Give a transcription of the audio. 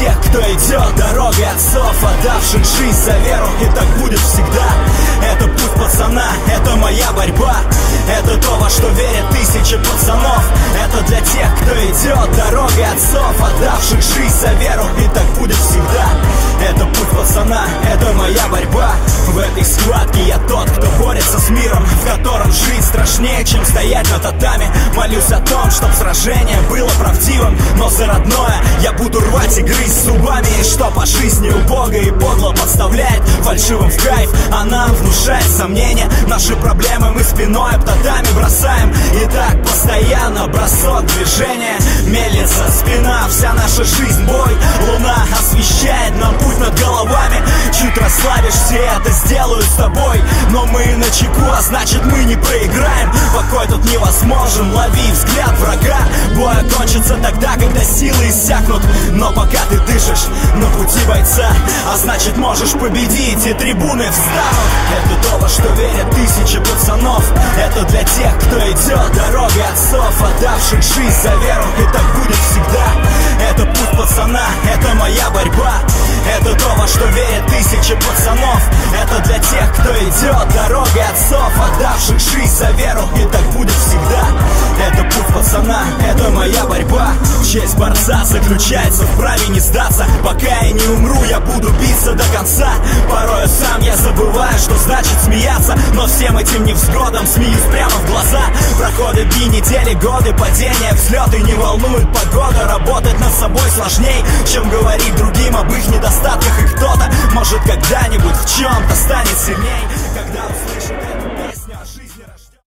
тех, кто идет дорогой отцов, отдавших жизнь за веру, и так будет всегда. Это путь пацана, это моя борьба, это то, во что верят тысячи пацанов. Это для тех, кто идет дорогой отцов, отдавших жизнь за веру, и так будет всегда. Это путь пацана, это моя борьба В этой схватке я тот, кто борется с миром В котором жить страшнее, чем стоять на татами Молюсь о чтоб сражение было правдивым. Но за родное я буду рвать и грызть зубами И что по жизни убого и подло подставляет Фальшивым в кайф, а нам внушает сомнения Наши проблемы мы спиной об татами бросаем. И так постоянно бросок движения Мелится спина, вся наша жизнь бой. Луна освещает нам путь над головами. Чуть расслабишь, все это сделают с тобой. Но мы на чеку, а значит мы не проиграем Покой тут невозможен, лови взгляд врага. Бой окончится тогда, когда силы иссякнут. Но пока ты дышишь на пути бойца А значит можешь победить, и трибуны встанут. Это то, во что верят тысячи пацанов. Это для тех, кто идет дорогой отцов Отдавших жизнь за веру, и так будет всегда за веру, и так будет всегда. Это путь пацана, это моя борьба. Честь борца заключается в праве не сдаться. Пока я не умру, я буду биться до конца. Порой сам я забываю, что значит смеяться. Но всем этим невзгодам смеюсь прямо в глаза. Проходят дни, недели, годы, падения, взлеты. Не волнует погода, работать над собой сложней Чем говорить другим об их недостатках. И кто-то, может, когда-нибудь в чем-то станет сильней. Когда